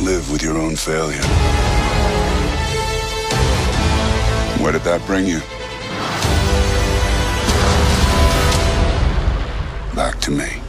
live with your own failure. Where did that bring you? Back to me.